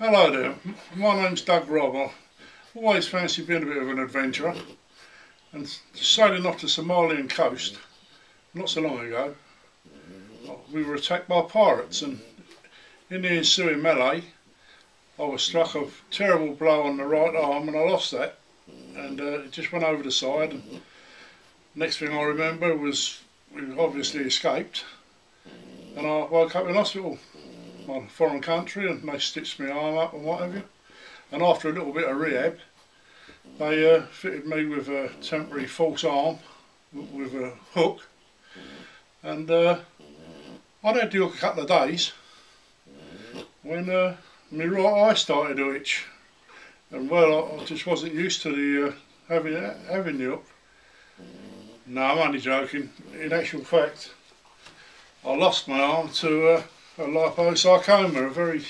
Hello there, my name's Doug Robb. Always fancied being a bit of an adventurer. And sailing off the Somalian coast not so long ago. We were attacked by pirates and in the ensuing melee I was struck a terrible blow on the right arm and I lost that. And uh, it just went over the side. And next thing I remember was we obviously escaped. And I woke up in hospital my foreign country and they stitched my arm up and what have you. And after a little bit of rehab, they uh, fitted me with a temporary false arm with a hook. And uh, I'd had to a couple of days when uh, my right eye started to itch. And well, I just wasn't used to the uh, having having the hook. No, I'm only joking. In actual fact, I lost my arm to uh, a liposarcoma, a very,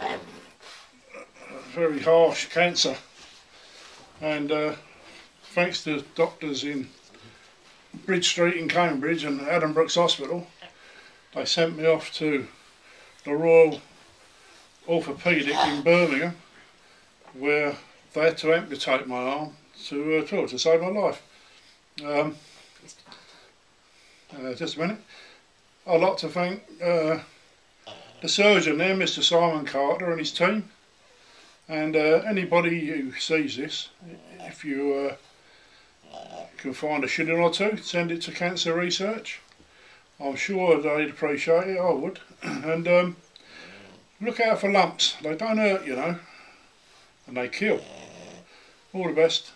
a very harsh cancer. And uh, thanks to doctors in Bridge Street in Cambridge and Addenbrooke's Hospital, they sent me off to the Royal Orthopaedic in Birmingham, where they had to amputate my arm to uh, to, to save my life. Um, uh, just a minute. I'd like to thank uh, the surgeon there, Mr Simon Carter and his team. And uh, anybody who sees this, if you uh, can find a shilling or two, send it to Cancer Research. I'm sure they'd appreciate it, I would. and um, look out for lumps, they don't hurt, you know, and they kill. All the best.